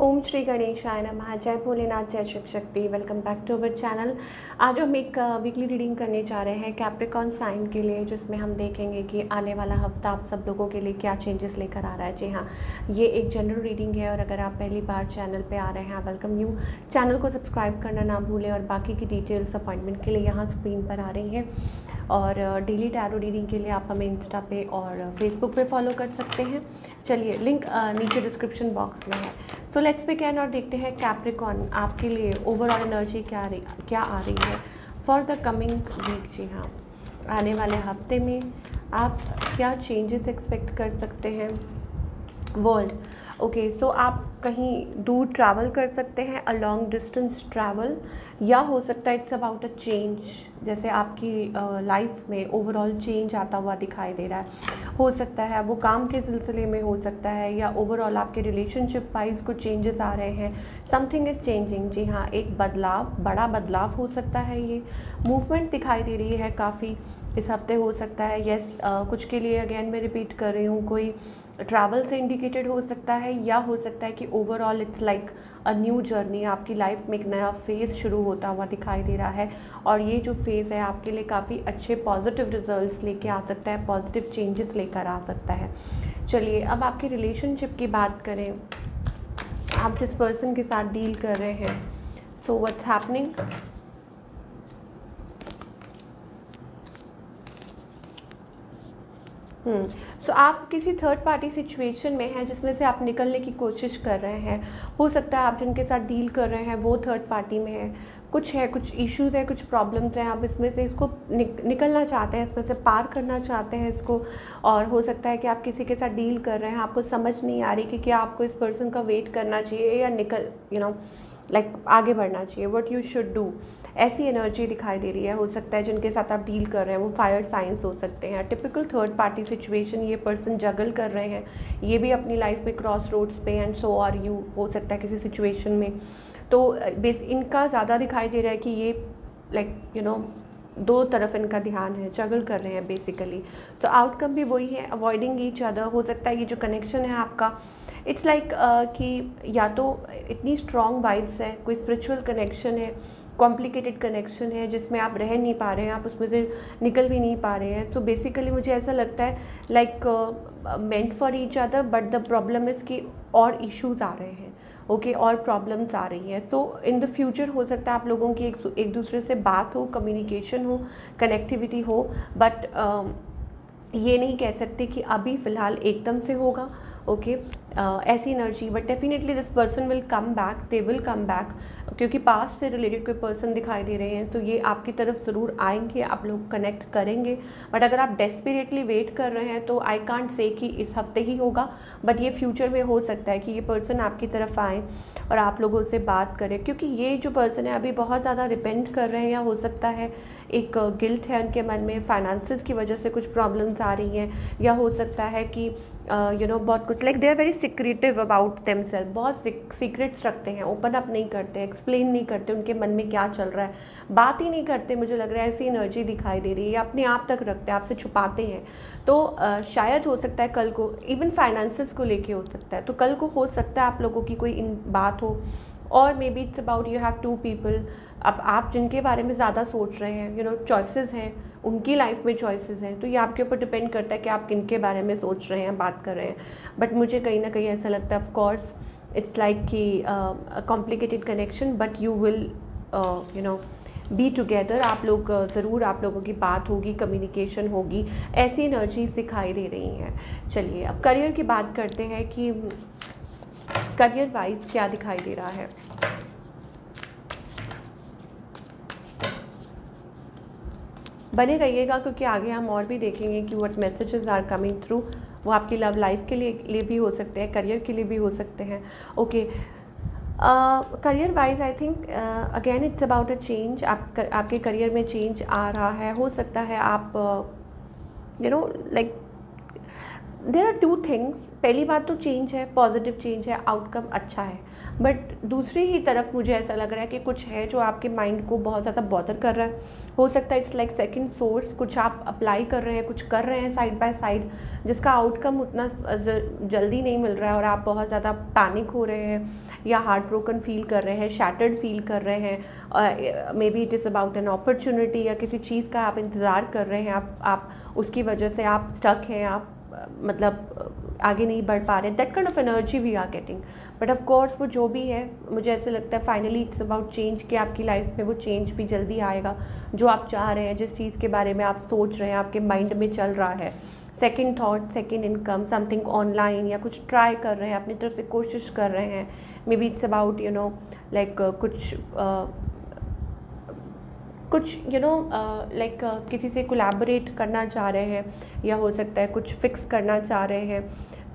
ओम श्री गणेशाय नमः। जय भोलेनाथ, जय Shiv Shakti. Welcome back to our channel आज हम एक वीकली रीडिंग करने जा रहे हैं कैप्रिकॉन साइन के लिए, जिसमें हम देखेंगे कि आने वाला हफ़्ता आप सब लोगों के लिए क्या चेंजेस लेकर आ रहा है। जी हाँ ये एक जनरल रीडिंग है और अगर आप पहली बार चैनल पर आ रहे हैं वेलकम यू चैनल को सब्सक्राइब करना ना भूलें और बाकी की डिटेल्स अपॉइंटमेंट के लिए यहाँ स्क्रीन पर आ रही हैं। और डेली टैरो रीडिंग के लिए आप हमें इंस्टा पे और फेसबुक पे फॉलो कर सकते हैं। चलिए लिंक नीचे डिस्क्रिप्शन बॉक्स में है। सो लेट्स बिगेन और देखते हैं कैप्रिकॉन आपके लिए ओवरऑल एनर्जी क्या रही, क्या आ रही है फॉर द कमिंग वीक जी हाँ आने वाले हफ़्ते में आप क्या चेंजेस एक्सपेक्ट कर सकते हैं? वर्ल्ड ओके सो आप कहीं दूर ट्रैवल कर सकते हैं अ लॉन्ग डिस्टेंस ट्रैवल या हो सकता है इट्स अबाउट अ चेंज जैसे आपकी लाइफ uh, में ओवरऑल चेंज आता हुआ दिखाई दे रहा है। हो सकता है वो काम के सिलसिले में हो सकता है या ओवरऑल आपके रिलेशनशिप वाइज कुछ चेंजेस आ रहे हैं। समथिंग इज़ चेंजिंग जी हाँ एक बदलाव बड़ा बदलाव हो सकता है ये। मूवमेंट दिखाई दे रही है काफ़ी इस हफ़्ते हो सकता है येस yes, uh, कुछ के लिए अगेन मैं रिपीट कर रही हूँ कोई ट्रैवल से इंडिकेटेड हो सकता है या हो सकता है कि overall it's like a new journey आपकी लाइफ में एक नया फ़ेज़ शुरू होता हुआ दिखाई दे रहा है और ये जो फ़ेज़ है आपके लिए काफ़ी अच्छे पॉजिटिव रिजल्ट्स लेके आ सकता है पॉजिटिव चेंजेस लेकर आ सकता है। चलिए, अब आपकी रिलेशनशिप की बात करें। आप जिस पर्सन के साथ डील कर रहे हैं so what's happening so so, आप किसी थर्ड पार्टी सिचुएशन में हैं जिसमें से आप निकलने की कोशिश कर रहे हैं। हो सकता है आप जिनके साथ डील कर रहे हैं वो थर्ड पार्टी में है। कुछ है कुछ इश्यूज़ है कुछ प्रॉब्लम्स हैं। आप इसमें से इसको निक, निकलना चाहते हैं इसमें से पार करना चाहते हैं इसको। और हो सकता है कि आप किसी के साथ डील कर रहे हैं आपको समझ नहीं आ रही कि क्या आपको इस पर्सन का वेट करना चाहिए या निकल you you know like like, आगे बढ़ना चाहिए वट यू शुड डू ऐसी एनर्जी दिखाई दे रही है हो सकता है जिनके साथ आप डील कर रहे हैं वो फायर साइंस हो सकते हैं. टिपिकल थर्ड पार्टी सिचुएशन ये पर्सन जगल कर रहे हैं. ये भी अपनी लाइफ में क्रॉस रोड्स पे एंड सो आर यू हो सकता है किसी सिचुएशन में. तो बेस इनका ज़्यादा दिखाई दे रहा है कि ये लाइक यू नो दो तरफ़ इनका ध्यान है जगल कर रहे हैं बेसिकली तो आउटकम भी वही है अवॉइडिंग ईच अदर हो सकता है ये जो कनेक्शन है आपका इट्स लाइक like, uh, कि या तो इतनी स्ट्रॉन्ग वाइब्स है कोई स्पिरिचुअल कनेक्शन है कॉम्प्लिकेटेड कनेक्शन है जिसमें आप रह नहीं पा रहे हैं आप उसमें से निकल भी नहीं पा रहे हैं। सो so बेसिकली मुझे ऐसा लगता है like meant for each other but the problem is कि और इश्यूज़ आ रहे हैं। ओके okay, और प्रॉब्लम्स आ रही हैं सो इन द फ्यूचर हो सकता है आप लोगों की एक एक दूसरे से बात हो कम्युनिकेशन हो कनेक्टिविटी हो बट uh, ये नहीं कह सकते कि अभी फ़िलहाल एकदम से होगा ओके okay? uh, ऐसी energy but definitely this person will come back they will come back क्योंकि पास्ट से रिलेटेड कोई पर्सन दिखाई दे रहे हैं तो ये आपकी तरफ़ ज़रूर आएँगे, आप लोग कनेक्ट करेंगे। बट अगर आप डेस्परेटली वेट कर रहे हैं तो आई कॉन्ट से कि इस हफ़्ते ही होगा बट ये फ्यूचर में हो सकता है कि ये पर्सन आपकी तरफ़ आए और आप लोगों से बात करें। क्योंकि ये जो पर्सन है, अभी बहुत ज़्यादा रिपेंड कर रहे हैं या हो सकता है एक गिल्ट है उनके मन में फाइनेंसिस की वजह से कुछ प्रॉब्लम्स आ रही हैं, या हो सकता है कि यू नो बहुत कुछ like they are very secretive about them बहुत सीक्रेट्स रखते हैं ओपन अप नहीं करते नहीं करते उनके मन में क्या चल रहा है। बात ही नहीं करते मुझे लग रहा है ऐसी एनर्जी दिखाई दे रही है अपने आप तक रखते हैं आपसे छुपाते हैं। तो uh, शायद हो सकता है कल को इवन फाइनेंसिस को लेके हो सकता है। तो कल को हो सकता है आप लोगों की कोई इन बात हो। और maybe it's about you have two people अब आप जिनके बारे में ज़्यादा सोच रहे हैं यू नो चॉइसेस हैं उनकी लाइफ में चॉइसेस हैं तो ये आपके ऊपर डिपेंड करता है कि आप किन के बारे में सोच रहे हैं बात कर रहे हैं। बट मुझे कहीं ना कहीं ऐसा लगता है ऑफकोर्स इट्स लाइक कि complicated connection but you will you know be together आप लोग ज़रूर आप लोगों की बात होगी कम्युनिकेशन होगी। ऐसी एनर्जीज दिखाई दे रही हैं। चलिए, अब करियर की बात करते हैं कि करियर वाइज क्या दिखाई दे रहा है। बने रहिएगा, क्योंकि आगे हम और भी देखेंगे कि what messages are coming through वो आपकी लव लाइफ के लिए लिए भी हो सकते हैं करियर के लिए भी हो सकते हैं। Okay career wise I think again it's about a change आप आपके करियर में चेंज आ रहा है, हो सकता है आप you know like there are two things पहली बात तो चेंज है पॉजिटिव चेंज है आउटकम अच्छा है. बट दूसरी ही तरफ़ मुझे ऐसा लग रहा है कि कुछ है जो आपके माइंड को बहुत ज़्यादा बॉदर कर रहा है. हो सकता है इट्स लाइक सेकंड सोर्स कुछ आप अप्लाई कर रहे हैं, कुछ कर रहे हैं साइड बाय साइड जिसका आउटकम उतना जल्दी नहीं मिल रहा है और आप बहुत ज़्यादा पैनिक हो रहे हैं या हार्ट ब्रोकन फील कर रहे हैं शैटर्ड फील कर रहे हैं. Maybe it is about an opportunity या किसी चीज़ का आप इंतज़ार कर रहे हैं, आप आप उसकी वजह से आप स्टक हैं, आप मतलब आगे नहीं बढ़ पा रहे that kind of energy we are getting but of course वो जो भी है मुझे ऐसे लगता है फाइनली इट्स अबाउट चेंज कि आपकी लाइफ में वो चेंज भी जल्दी आएगा। जो आप चाह रहे हैं जिस चीज़ के बारे में आप सोच रहे हैं आपके माइंड में चल रहा है second thought second income something online या कुछ ट्राई कर रहे हैं अपनी तरफ़ से कोशिश कर रहे हैं maybe it's about you know like कुछ uh, कुछ यू नो लाइक किसी से कोलैबोरेट करना चाह रहे हैं या हो सकता है कुछ फिक्स करना चाह रहे हैं।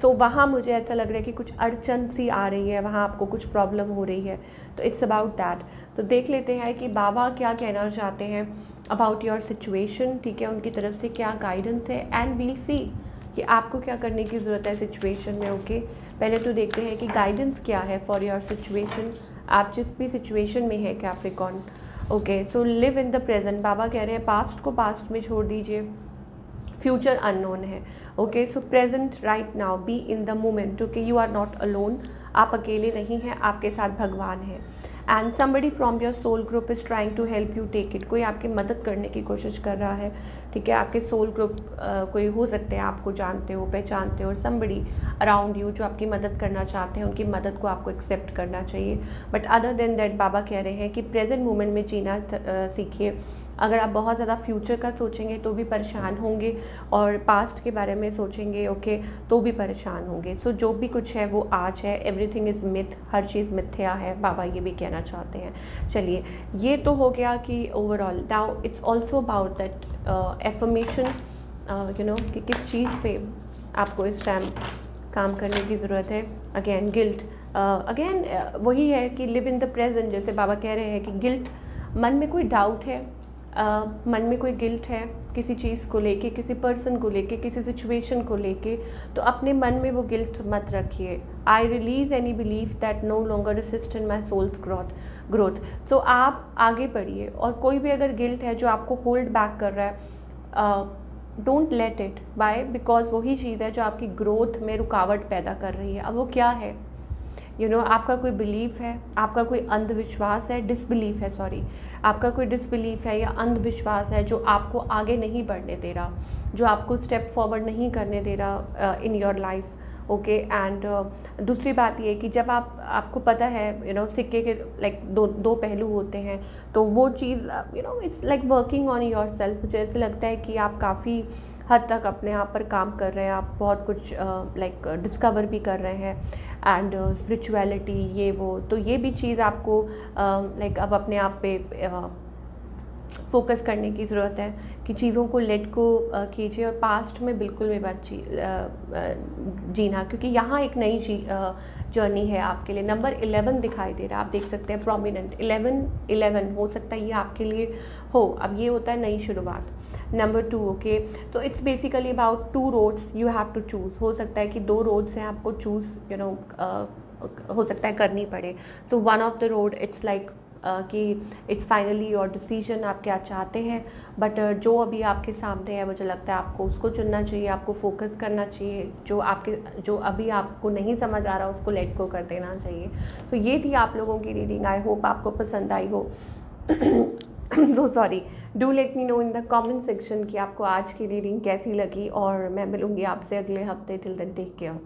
सो so, वहाँ मुझे ऐसा लग रहा है कि कुछ अड़चन सी आ रही है वहाँ आपको कुछ प्रॉब्लम हो रही है। तो इट्स अबाउट दैट तो देख लेते हैं कि बाबा क्या कहना चाहते हैं अबाउट योर सिचुएशन ठीक है उनकी तरफ़ से क्या गाइडेंस है एंड वील सी कि आपको क्या करने की ज़रूरत है सिचुएशन में ओके okay? पहले तो देखते हैं कि गाइडेंस क्या है फॉर योर सिचुएशन आप जिस भी सिचुएशन में है Capricorn okay so live in the present बाबा कह रहे हैं पास्ट को पास्ट में छोड़ दीजिए। फ्यूचर अननोन है। Okay so present right now be in the moment okay you are not alone आप अकेले नहीं हैं, आपके साथ भगवान है। And somebody from your soul group is trying to help you take it कोई आपकी मदद करने की कोशिश कर रहा है, ठीक है? आपके सोल ग्रुप कोई हो सकते हैं, आपको जानते हो, पहचानते हो, और समबडी अराउंड यू जो आपकी मदद करना चाहते हैं, उनकी मदद को आपको एक्सेप्ट करना चाहिए। बट अदर देन दैट बाबा कह रहे हैं कि प्रेजेंट मोमेंट में जीना सीखिए। अगर आप बहुत ज़्यादा फ्यूचर का सोचेंगे तो भी परेशान होंगे और पास्ट के बारे में सोचेंगे ओके तो भी परेशान होंगे। सो so, जो भी कुछ है वो आज है। एवरीथिंग इज़ मिथ हर चीज़ मिथ्या है। बाबा ये भी कहना चाहते हैं। चलिए ये तो हो गया कि overall now it's also about that affirmation you know कि किस चीज़ पे आपको इस टाइम काम करने की ज़रूरत है। अगेन गिल्ट अगेन वही है कि लिव इन द प्रेजेंट जैसे बाबा कह रहे हैं कि गिल्ट मन में कोई डाउट है आ, मन में कोई गिल्ट है किसी चीज़ को लेके किसी पर्सन को लेके किसी सिचुएशन को लेके तो अपने मन में वो गिल्ट मत रखिए। I release any believe that no longer assist in my soul's growth growth so आप आगे बढ़िए और कोई भी अगर गिल्ट है जो आपको होल्ड बैक कर रहा है don't let it by because वही चीज़ है जो आपकी ग्रोथ में रुकावट पैदा कर रही है। अब वो क्या है? यू नो आपका कोई बिलीफ है, आपका कोई अंधविश्वास है डिसबिलीफ है सॉरी आपका कोई डिसबिलीफ है या अंधविश्वास है जो आपको आगे नहीं बढ़ने दे रहा, जो आपको स्टेप फॉरवर्ड नहीं करने दे रहा in your life okay and दूसरी बात ये कि जब आप आपको पता है यू नो सिक्के के लाइक like, दो दो पहलू होते हैं तो वो चीज़ you know it's like working on yourself मुझे ऐसे लगता है कि आप काफ़ी हद तक अपने आप पर काम कर रहे हैं आप बहुत कुछ लाइक uh, डिस्कवर like, भी कर रहे हैं एंड स्पिरिचुअलिटी uh, ये वो तो ये भी चीज़ आपको लाइक uh, अब अपने आप पे uh, फोकस करने की ज़रूरत है कि चीज़ों को लेट को कीजिए और पास्ट में बिल्कुल भी बात जीना। क्योंकि यहाँ एक नई जी जर्नी है आपके लिए। नंबर इलेवन दिखाई दे रहा है। आप देख सकते हैं प्रोमिनेंट इलेवन इलेवन हो सकता है ये आपके लिए हो। अब ये होता है नई शुरुआत। नंबर टू ओके तो it's basically about two roads you have to choose हो सकता है कि दो रोड्स हैं आपको चूज़ यू नो हो सकता है करनी पड़े। So one of the road it's like कि इट्स फाइनली और डिसीज़न आप क्या चाहते हैं? बट जो अभी आपके सामने है, मुझे लगता है आपको उसको चुनना चाहिए, आपको फोकस करना चाहिए, जो आपके, जो अभी आपको नहीं समझ आ रहा, उसको लेट को कर देना चाहिए। तो ये थी आप लोगों की रीडिंग आई होप आपको पसंद आई हो। So sorry do let me know in the comment section कि आपको आज की रीडिंग कैसी लगी, और मैं मिलूँगी आपसे अगले हफ़्ते. Till then take care